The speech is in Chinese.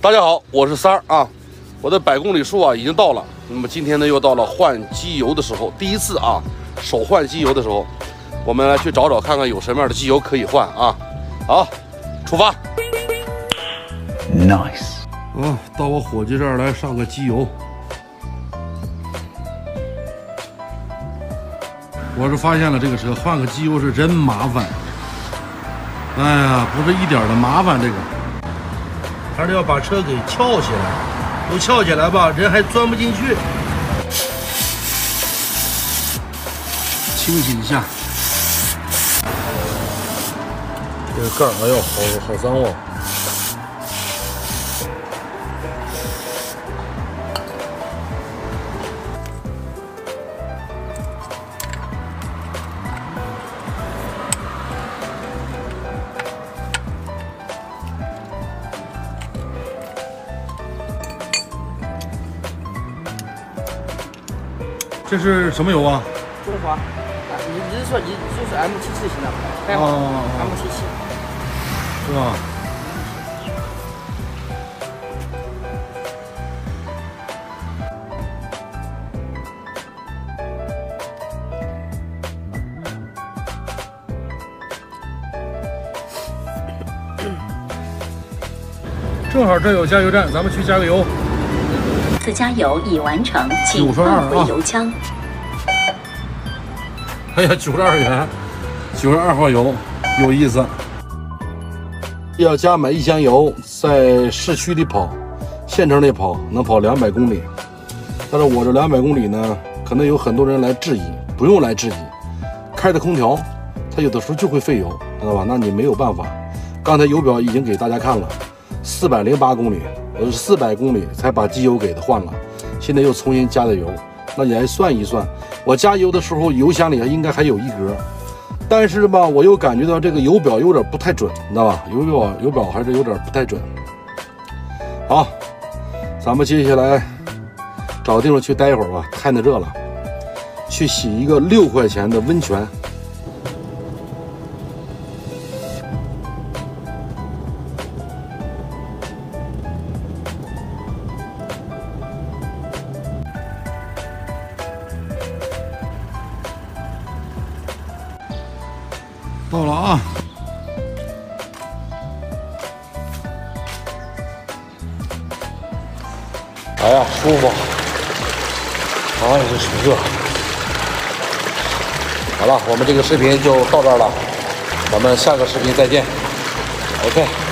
大家好，我是三儿啊，我的百公里数啊已经到了。那么今天呢又到了换机油的时候，第一次啊手换机油的时候，我们来去找找看看有什么样的机油可以换啊。好，出发。Nice。啊，到我伙计这儿来上个机油。我是发现了这个车换个机油是真麻烦。哎呀，不是一点的麻烦，这个还是要把车给翘起来，不翘起来吧，人还钻不进去。清洗一下，这个盖儿哎呦，好好脏哦。这是什么油啊？中华，啊，你你是说你就是 M 七四型的，代号 M 七七，是吧？正好这有加油站，咱们去加个油。次加油已完成，请换回油枪。哎呀，九十二元，九十二号油，有意思。要加满一箱油，在市区里跑，县城里跑能跑两百公里。但是我这两百公里呢，可能有很多人来质疑，不用来质疑，开着空调，它有的时候就会费油，知道吧？那你没有办法。刚才油表已经给大家看了，四百零八公里。我是四百公里才把机油给它换了，现在又重新加的油，那你来算一算，我加油的时候油箱里应该还有一格，但是吧，我又感觉到这个油表有点不太准，你知道吧？油表油表还是有点不太准。好，咱们接下来找地方去待一会儿吧，太那热了，去洗一个六块钱的温泉。到了啊！哎呀，舒服！哎呀，这是热。好了，我们这个视频就到这儿了，咱们下个视频再见。OK。